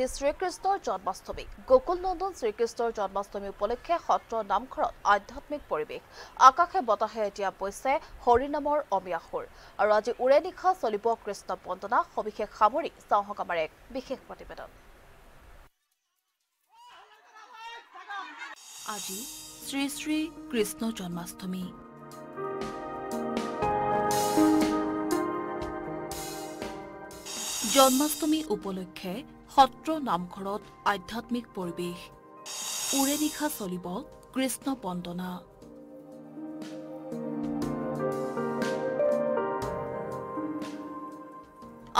আজি শ্ৰীকৃষ্ণৰ জন্মাষ্টমী। গোকুল নন্দন শ্ৰীকৃষ্ণৰ জন্মাষ্টমী উপলক্ষে সত্ৰ নামঘৰত আধ্যাত্মিক পৰিৱেশ। আকাশে বতাহে এতিয়া বৈছে হৰিনামৰ অমীয়া সুৰ আৰু আজি উৰে নিশা চলিব কৃষ্ণ বন্দনা সবিশেষ সামৰি চাওঁহক আমাৰ এক বিশেষ প্ৰতিবেদন। আজি শ্ৰী শ্ৰী কৃষ্ণ জন্মাষ্টমী। জন্মাষ্টমী উপলক্ষে সত্ৰ নামঘৰত আধ্যাত্মিক পৰিৱেশ। উৰে নিশা চলিব কৃষ্ণ বন্দনা।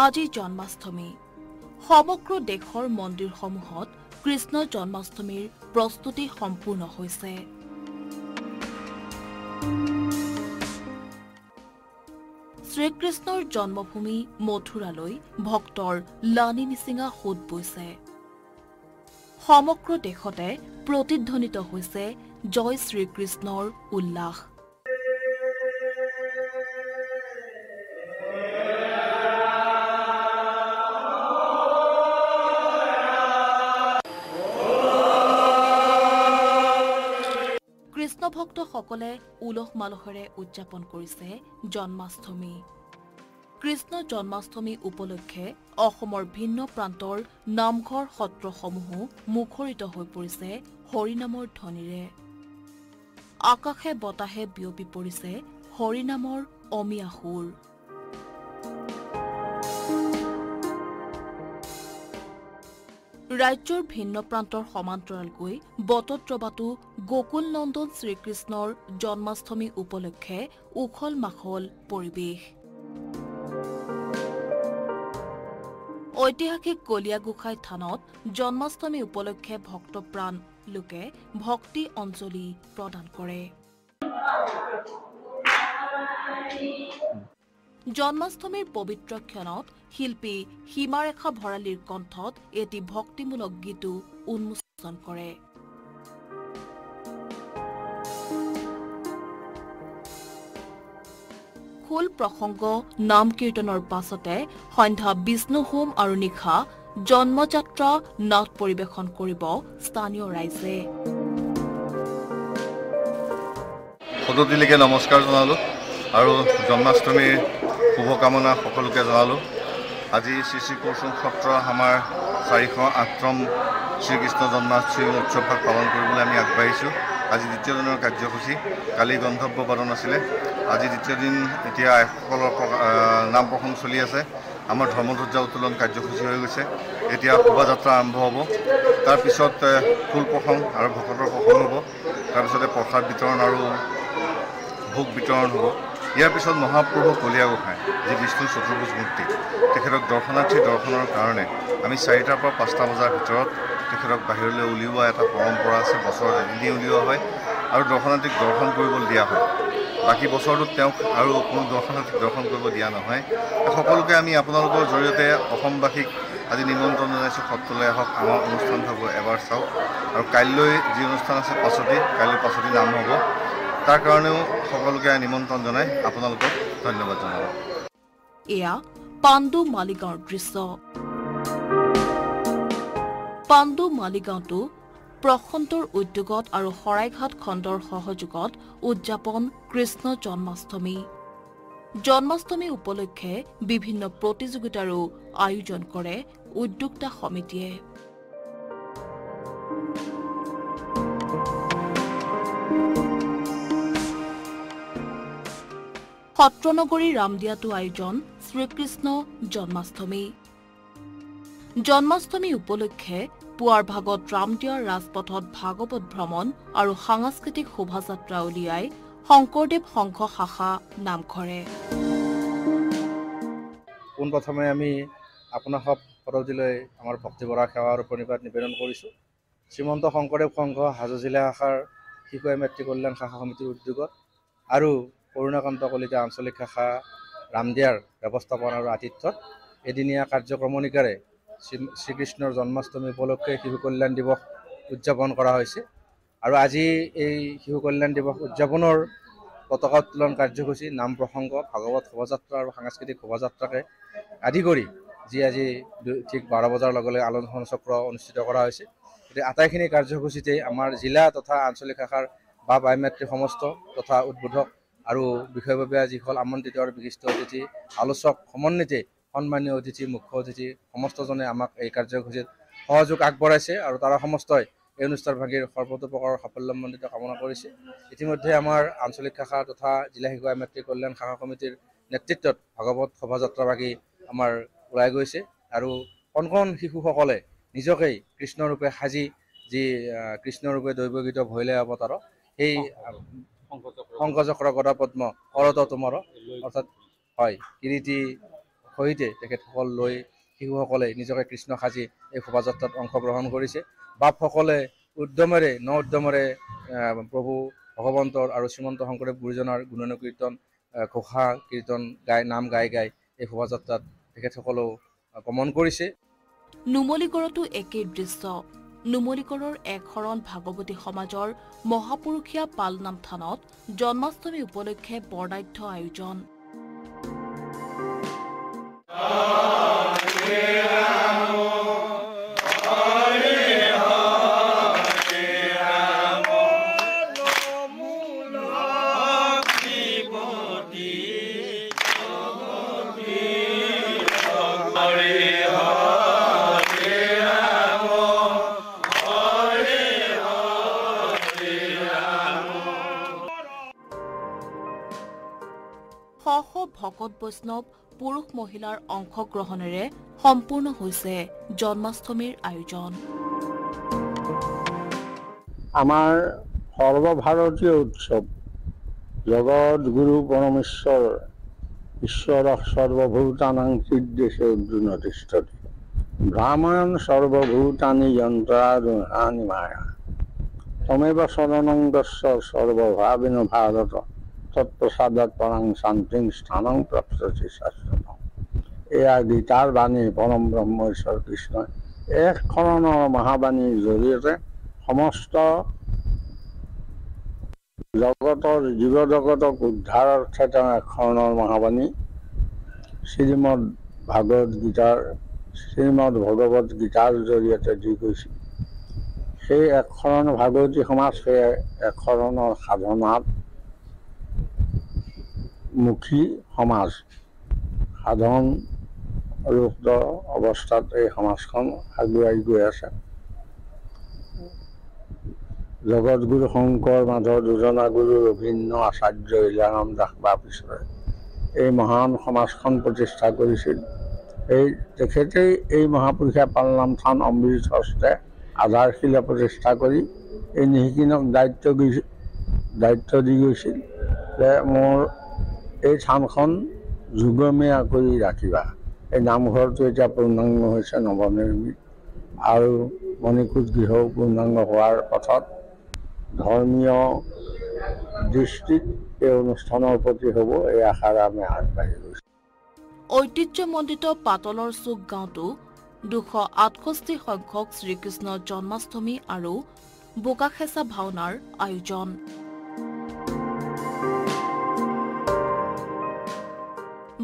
আজি জন্মাষ্টমী। সমগ্ৰ দেশৰ মন্দিৰসমূহত কৃষ্ণ জন্মাষ্টমীৰ প্ৰস্তুতি সম্পূৰ্ণ হৈছে। শ্ৰীকৃষ্ণৰ জন্মভূমি মথুৰালৈ ভক্তৰ লানি নিচিঙা সোঁত বৈছে। সমগ্ৰ দেশতে প্ৰতিধ্বনিত হৈছে জয় শ্ৰীকৃষ্ণৰ উল্লাস। ভক্তসকলে উলহ মালহেৰে উদযাপন কৰিছে জন্মাষ্টমী। কৃষ্ণ জন্মাষ্টমী উপলক্ষে অসমৰ ভিন্ন প্ৰান্তৰ নামঘৰ সত্ৰসমূহো মুখৰিত হৈ পৰিছে হৰিনামৰ ধ্বনিৰে। আকাশে বতাহে বিয়পি পৰিছে হৰিনামৰ অমীয়া সুৰ। ৰাজ্যৰ ভিন্ন প্ৰান্তৰ সমান্তৰালকৈ বটদ্ৰৱাতো গোকুল নন্দন শ্ৰীকৃষ্ণৰ জন্মাষ্টমী উপলক্ষে উখল মাখল পৰিৱেশ। ঐতিহাসিক কলীয়াগোসাঁই থানত জন্মাষ্টমী উপলক্ষে ভক্তপ্ৰাণ লোকে ভক্তি অঞ্জলি প্ৰদান কৰে। জন্মাষ্টমীৰ পবিত্ৰ ক্ষণত শিল্পী সীমাৰেখা ভৰালীৰ কণ্ঠত এটি ভক্তিমূলক গীতো উন্মোচন কৰে। খোল প্ৰসংগ নাম কীৰ্তনৰ পাছতে সন্ধ্যা বিষ্ণু হোম আৰু নিশা জন্মযাত্ৰা নাট পৰিৱেশন কৰিব স্থানীয় ৰাইজে। সদতিলৈকে নমস্কাৰ জনালোঁ আৰু জন্মাষ্টমীৰ শুভকামনা সকলোকে জনালোঁ। আজি শ্ৰী শ্ৰী কৌচুম সত্ৰ আমাৰ চাৰিশ আঠতম শ্ৰীকৃষ্ণ জন্মাষ্টমী উৎসৱভাগ পালন কৰিবলৈ আমি আগবাঢ়িছোঁ। আজি দ্বিতীয় দিনৰ কাৰ্যসূচী। কালি গন্ধব্য পালন আছিলে আজি দ্বিতীয় দিন এতিয়া আইসকলৰ নাম প্ৰসংগ চলি আছে। আমাৰ ধৰ্মধ্বজা উত্তোলন কাৰ্যসূচী হৈ গৈছে। এতিয়া শোভাযাত্ৰা আৰম্ভ হ'ব। তাৰপিছত ফুল প্ৰসংগ আৰু ভকতৰ প্ৰসংগ হ'ব। তাৰপিছতে প্ৰসাদ বিতৰণ আৰু ভোগ বিতৰণ হ'ব। ইয়াৰ পিছত মহাপ্ৰভু কলীয়া গোসাঁই যি বিষ্ণু চতুৰ্ভুজ মূৰ্তি তেখেতক দৰ্শনাৰ্থী দৰ্শনৰ কাৰণে আমি চাৰিটাৰ পৰা পাঁচটা বজাৰ ভিতৰত তেখেতক বাহিৰলৈ উলিওৱা এটা পৰম্পৰা আছে বছৰত এদিনেই উলিওৱা হয় আৰু দৰ্শনাৰ্থীক দৰ্শন কৰিবলৈ দিয়া হয়। বাকী বছৰটোত তেওঁক আৰু কোনো দৰ্শনাৰ্থীক দৰ্শন কৰিব দিয়া নহয়। সকলোকে আমি আপোনালোকৰ জৰিয়তে অসমবাসীক আজি নিমন্ত্ৰণ জনাইছোঁ। সত্ৰলৈ আহক আমাৰ অনুষ্ঠান হ'ব এবাৰ চাওক। আৰু কাইলৈ যি অনুষ্ঠান আছে পাছতি কাইলৈ পাছতি নাম হ'ব। তাৰ কাৰণেও সকলোকে নিমন্ত্ৰণ জনাই আপোনালোকক ধন্যবাদ জনালোঁ। এয়া পাণ্ডু মালিগাঁৱৰ দৃশ্য। পাণ্ডু মালিগাঁৱতো প্ৰসন্তৰ উদ্যোগত আৰু শৰাইঘাট খণ্ডৰ সহযোগত উদযাপন কৃষ্ণ জন্মাষ্টমী। জন্মাষ্টমী উপলক্ষে বিভিন্ন প্ৰতিযোগিতাৰো আয়োজন কৰে উদ্যোক্তা সমিতিয়ে। সত্ৰনগৰী ৰামদিয়াতো আয়োজন শ্ৰীকৃষ্ণ জন্মাষ্টমী। জন্মাষ্টমী উপলক্ষে পুৱাৰ ভাগত ৰামদিয়াৰ ৰাজপথত ভাগৱত ভ্ৰমণ আৰু সাংস্কৃতিক শোভাযাত্ৰা উলিয়াই শংকৰদেৱ সংঘ শাখা নামঘৰে। পোনপ্ৰথমে আমি আপোনাসৱ সদতিলৈ আমাৰ ভক্তিবৰা সেৱা আৰু প্ৰণিপাত নিবেদন কৰিছোঁ। শ্ৰীমন্ত শংকৰদেৱ সংঘ হাজো জিলা শাখাৰ শিশু মাতৃ কল্যাণ শাখা সমিতিৰ উদ্যোগত আৰু কৰুণাকান্ত কলিতা আঞ্চলিক শাখা ৰামদিয়াৰ ব্যৱস্থাপনা আৰু আতিথ্যত এদিনীয়া কাৰ্যক্ৰমণিকাৰে শ্ৰী শ্ৰীকৃষ্ণৰ জন্মাষ্টমী উপলক্ষে শিশু কল্যাণ দিৱস উদযাপন কৰা হৈছে। আৰু আজি এই শিশু কল্যাণ দিৱস উদযাপনৰ পতাকা উত্তোলন কাৰ্যসূচী নাম প্ৰসংগ ভাগৱত শোভাযাত্ৰা আৰু সাংস্কৃতিক শোভাযাত্ৰাকে আদি কৰি যি আজি ঠিক বাৰ বজাৰ লগে লগে আলোচনা চক্ৰ অনুষ্ঠিত কৰা হৈছে। গতিকে আটাইখিনি কাৰ্যসূচীতেই আমাৰ জিলা তথা আঞ্চলিক শাখাৰ বা বায়ুমেট্ৰিক সমস্ত তথা উদ্বোধক আৰু বিষয়ববীয়া যিসকল আমন্ত্ৰিত আৰু বিশিষ্ট অতিথি আলোচক সমন্বিতে সন্মানীয় অতিথি মুখ্য অতিথি সমস্তজনে আমাক এই কাৰ্যসূচীত সহযোগ আগবঢ়াইছে আৰু তাৰা সমস্তই এই অনুষ্ঠানভাগীৰ সৰ্বতোপ্ৰকাৰৰ সাফল্যমণ্ডিত কামনা কৰিছে। ইতিমধ্যে আমাৰ আঞ্চলিক শাখা তথা জিলা শিশু আয়ুমেট্ৰিক কল্যাণ শাখা সমিতিৰ নেতৃত্বত ভাগৱত শোভাযাত্ৰাভাগী আমাৰ ওলাই গৈছে আৰু কণ কণ শিশুসকলে নিজকেই কৃষ্ণৰূপে সাজি যি কৃষ্ণৰূপে দৈৱগীত ভৈলে অৱতাৰ সেই শংকচক্ৰ গদা পদ্ম কৰত তোমাৰ অৰ্থাৎ হয় কিৰীতি সহিতে তেখেতসকল লৈ শিশুসকলে নিজকে কৃষ্ণ সাজি এই শোভাযাত্ৰাত অংশগ্ৰহণ কৰিছে। বাপসকলে উদ্যমেৰে ন উদ্যমেৰে প্ৰভু ভগৱন্তৰ আৰু শ্ৰীমন্ত শংকৰদেৱ গুৰুজনাৰ গুণানুকীৰ্তন আহ, ঘোষা কীৰ্তন গাই নাম গাই গাই এই শোভাযাত্ৰাত তেখেতসকলেও গমন কৰিছে। নুমলীগড়তো একেই দৃশ্য। নুমলীগড়ৰ এক শৰণ ভাগৱতী সমাজৰ মহাপুৰুষীয়া পালনাম থানত জন্মাষ্টমী উপলক্ষে বৰ্ণাঢ্য আয়োজন। ভকত বৈষ্ণৱ পুৰুষ মহিলাৰ অংশগ্ৰহণেৰে সম্পূৰ্ণ হৈছে জন্মাষ্টমীৰ আয়োজন। আমাৰ সৰ্বভাৰতীয় উৎসৱ জগৎ গুৰু পৰমেশ্বৰ ঈশ্বৰ সৰ্বভূতানাং সিদ্ধেশে অৰ্জুন তিষ্ঠতি ব্ৰাহ্মণ সৰ্বভূতানি যন্ত্ৰাদুহানি মায়া। তমেব শৰণং দস্য সৰ্বভাবিন ভাৰত তৎপ্ৰসাদত পৰাং শান্তিং স্থানং প্ৰাপ্ততি শাশ্বত এয়া গীতাৰ বাণী পৰম ব্ৰহ্ম ঈশ্বৰ কৃষ্ণই। এক শৰণৰ মহাবাণীৰ জৰিয়তে সমস্ত জগতৰ জীৱ জগতক উদ্ধাৰ অৰ্থে তেওঁ এশৰণৰ মহাবাণী। শ্ৰীমদ ভাগৱত গীতাৰ শ্ৰীমদ ভগৱত গীতাৰ জৰিয়তে দি গৈছিল সেই একশৰণ ভাগৱতী সমাজ সেই একশৰণৰ সাধনাত মুখী সমাজ। সাধন ৰূপ্ত অৱস্থাত এই সমাজখন আগুৱাই গৈ আছে। জগতগুৰু শংকৰ মাধৱ দুজনা গুৰুৰ অভিন্ন আচাৰ্য ইলাৰাম দাস বা পিছৰে। এই মহান সমাজখন প্ৰতিষ্ঠা কৰিছিল। এই তেখেতেই এই মহাপুৰুষীয়া পালনাম থান অমৃত হস্তে আধাৰশিলা প্ৰতিষ্ঠা কৰি এই নিশিকিনক দায়িত্ব দায়িত্ব দি গৈছিল যে মোৰ এই থানখন যুগমীয়া কৰি ৰাখিবা। এই নামঘৰটো এতিয়া পূৰ্ণাংগ হৈছে নৱনিৰ্মিত আৰু মণিকূট গৃহও পূৰ্ণাংগ হোৱাৰ পথত ধৰ্মীয় দৃষ্টিত এই অনুষ্ঠানৰ প্ৰতি হ'ব এই আশাৰে আমি আগবাঢ়ি গৈছোঁ। ঐতিহ্যমণ্ডিত পাতলৰ চুক গাঁৱতো দুশ আঠষষ্ঠি সংখ্যক শ্ৰীকৃষ্ণ জন্মাষ্টমী আৰু বোকাখেঁচা ভাওনাৰ আয়োজন।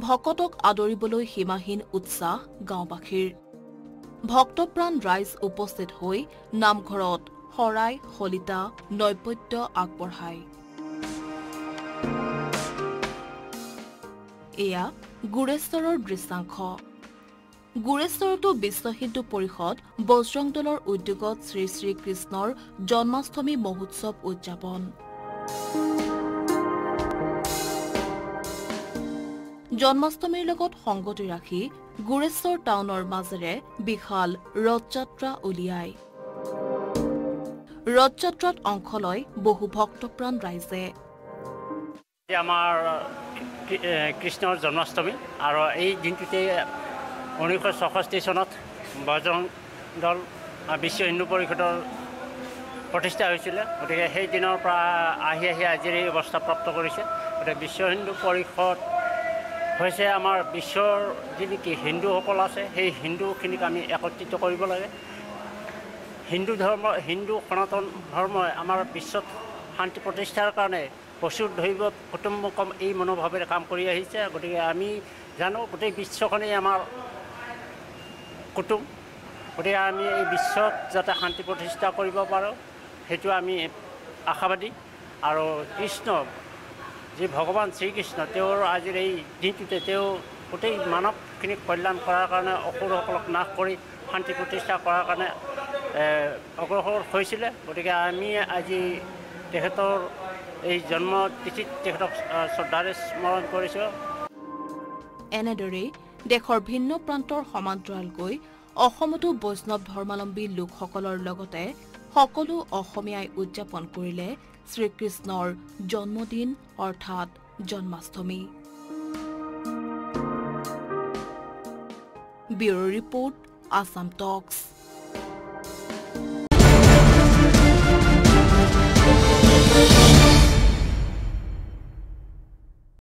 ভকতক আদৰিবলৈ সীমাহীন উৎসাহ গাঁওবাসীৰ। ভক্তপ্ৰাণ ৰাইজ উপস্থিত হৈ নামঘৰত শৰাই শলিতা নৈপত্য আগবঢ়ায়। এয়া গুৰেশ্বৰৰ দৃশ্যাংশ। গুৰেশ্বৰতো বিশ্ব হিন্দু পৰিষদ বজৰং দলৰ উদ্যোগত শ্ৰী শ্ৰীকৃষ্ণৰ জন্মাষ্টমী মহোৎসৱ উদযাপন। জন্মাষ্টমীৰ লগত সংগতি ৰাখি গুৰেশ্বৰ টাউনৰ মাজেৰে বিশাল ৰথযাত্ৰা উলিয়ায়। ৰথযাত্ৰাত অংশ লয় বহু ভক্তপ্ৰাণ ৰাইজে। আমাৰ কৃষ্ণৰ জন্মাষ্টমী আৰু এই দিনটোতে ঊনৈছশ ছয়ষষ্ঠি চনত বজৰং দল বিশ্ব হিন্দু পৰিষদৰ প্ৰতিষ্ঠা হৈছিলে। গতিকে সেই দিনৰ পৰা আহি আহি আজিৰ এই অৱস্থা প্ৰাপ্ত কৰিছে। গতিকে বিশ্ব হিন্দু পৰিষদ হৈছে আমাৰ বিশ্বৰ যি নেকি হিন্দুসকল আছে সেই হিন্দুখিনিক আমি একত্ৰিত কৰিব লাগে। হিন্দু ধৰ্ম হিন্দু সনাতন ধৰ্মই আমাৰ বিশ্বত শান্তি প্ৰতিষ্ঠাৰ কাৰণে প্ৰচুৰ দৈৱ কুটুম্বকম এই মনোভাৱেৰে কাম কৰি আহিছে। গতিকে আমি জানো গোটেই বিশ্বখনেই আমাৰ কুটুম। গতিকে আমি এই বিশ্বত যাতে শান্তি প্ৰতিষ্ঠা কৰিব পাৰোঁ সেইটো আমি আশাবাদী। আৰু কৃষ্ণ যি ভগৱান শ্ৰীকৃষ্ণ তেওঁৰ আজিৰ এই দিনটোতে তেওঁ গোটেই মানৱখিনিক কল্যাণ কৰাৰ কাৰণে অসুৰসকলক নাশ কৰি শান্তি প্ৰতিষ্ঠা কৰাৰ কাৰণে অগ্ৰসৰ হৈছিলে। গতিকে আমি আজি তেখেতৰ এই জন্ম তিথিত তেখেতক শ্ৰদ্ধাৰে স্মৰণ কৰিছোঁ। এনেদৰেই দেশৰ ভিন্ন প্ৰান্তৰ সমান্তৰালকৈ অসমতো বৈষ্ণৱ ধৰ্মাৱলম্বী লোকসকলৰ লগতে সকলো অসমীয়াই উদযাপন কৰিলে শ্ৰীকৃষ্ণৰ জন্মদিন অৰ্থাৎ Janmashtami. Bureau report Assam talks.